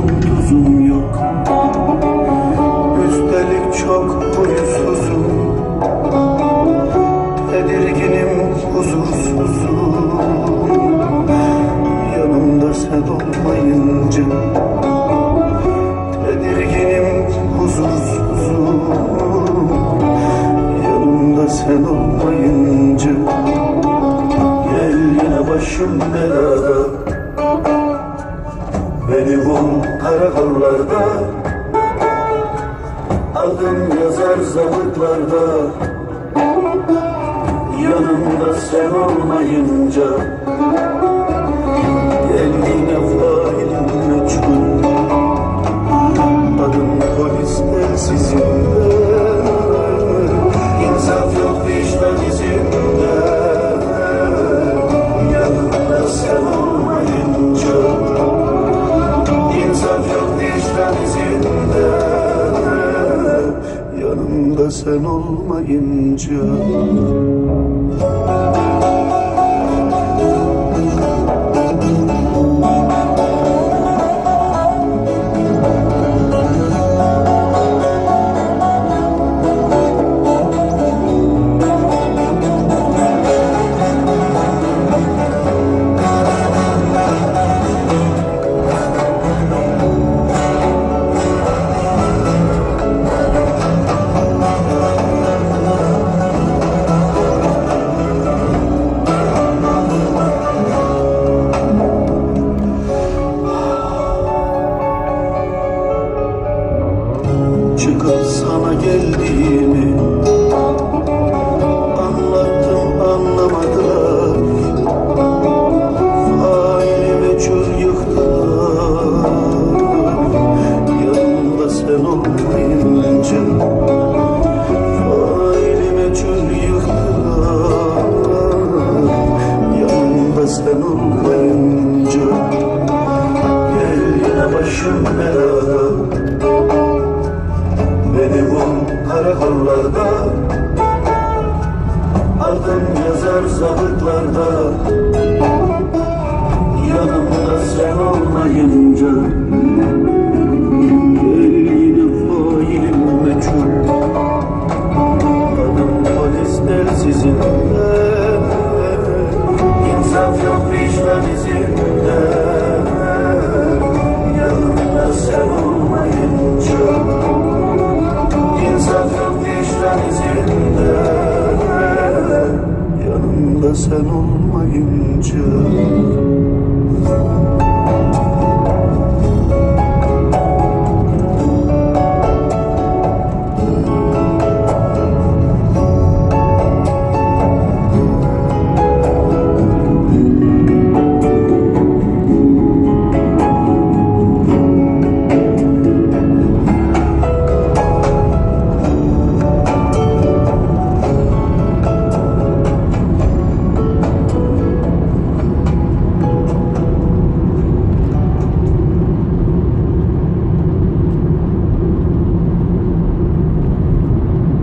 tadım tuzum yok. Üstelik çok huysuzum. Tedirginim huzursuzum. Yanımda sen olmayınca Tedirginim huzursuzum. Yanımda sen olmayınca Gel yine başım belada. Bul karakollarda Adım yazar zabıtlarda. Yanımda sen olmayınca Gel yine failim meçhul Adım polis telsizinde Yanımda sen olmayınca sana geldiğimi Anlattım anlamadılar Faili meçhul yıktılar. Yanımda sen olmayınca Faili meçhul yıktılar. Yanımda sen olmayınca Gel yine başım belada Beni bul karakollarda Adım yazar zabıtlarda Yanımda sen olmayınca sen olmayınca